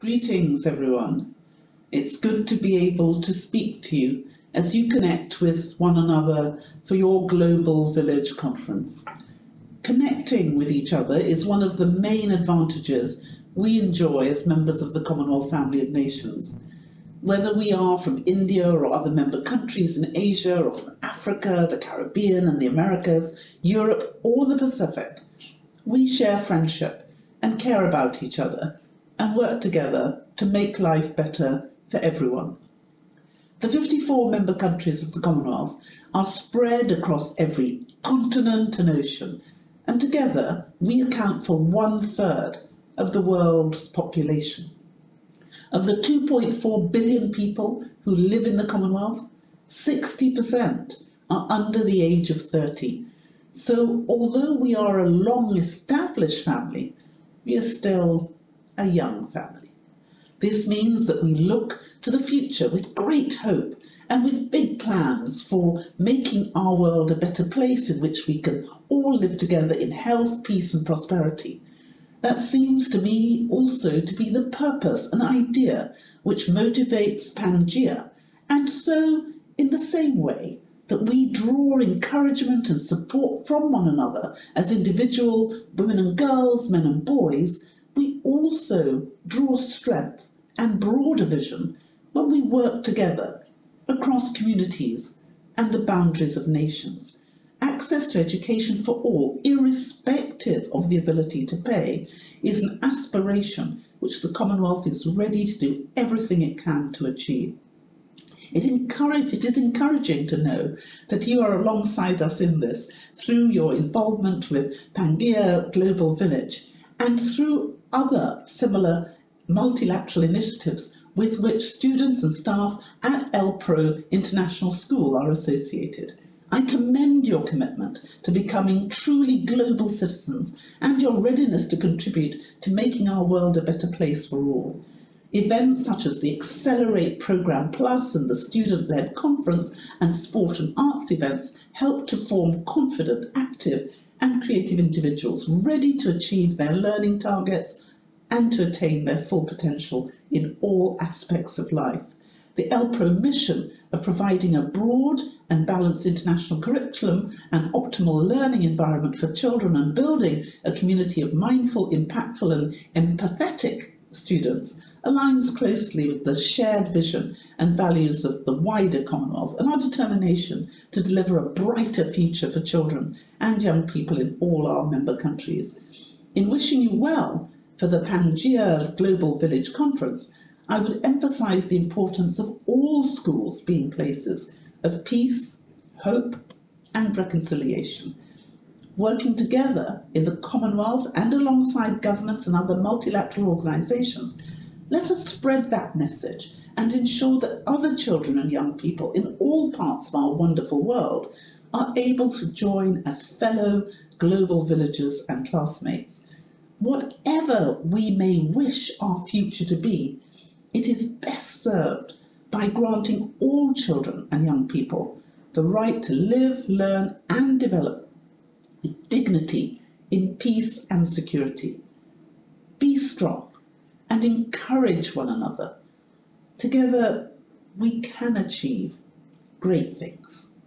Greetings, everyone. It's good to be able to speak to you as you connect with one another for your Global Village Conference. Connecting with each other is one of the main advantages we enjoy as members of the Commonwealth family of nations. Whether we are from India or other member countries in Asia or from Africa, the Caribbean and the Americas, Europe or the Pacific, we share friendship and care about each other and work together to make life better for everyone. The 54 member countries of the Commonwealth are spread across every continent and ocean, and together we account for one third of the world's population. Of the 2.4 billion people who live in the Commonwealth, 60% are under the age of 30. So although we are a long established family, we are still a young family. This means that we look to the future with great hope and with big plans for making our world a better place in which we can all live together in health, peace and prosperity. That seems to me also to be the purpose and idea which motivates Pangaea, and so, in the same way, that we draw encouragement and support from one another as individual women and girls, men and boys, we also draw strength and broader vision when we work together across communities and the boundaries of nations. Access to education for all, irrespective of the ability to pay, is an aspiration which the Commonwealth is ready to do everything it can to achieve. It, encourage, it is encouraging to know that you are alongside us in this through your involvement with Pangaea Global Village and through other similar multilateral initiatives with which students and staff at ELPRO International School are associated. I commend your commitment to becoming truly global citizens and your readiness to contribute to making our world a better place for all. Events such as the Accelerate Programme Plus and the student-led conference and sport and arts events help to form confident, active and creative individuals ready to achieve their learning targets and to attain their full potential in all aspects of life. The ELPRO mission of providing a broad and balanced international curriculum and optimal learning environment for children and building a community of mindful, impactful and empathetic students aligns closely with the shared vision and values of the wider Commonwealth and our determination to deliver a brighter future for children and young people in all our member countries. In wishing you well for the Pangaea Global Village Conference, I would emphasise the importance of all schools being places of peace, hope and reconciliation. Working together in the Commonwealth and alongside governments and other multilateral organisations, let us spread that message and ensure that other children and young people in all parts of our wonderful world are able to join as fellow global villagers and classmates. Whatever we may wish our future to be, it is best served by granting all children and young people the right to live, learn and develop with dignity in peace and security. Be strong and encourage one another. Together we can achieve great things.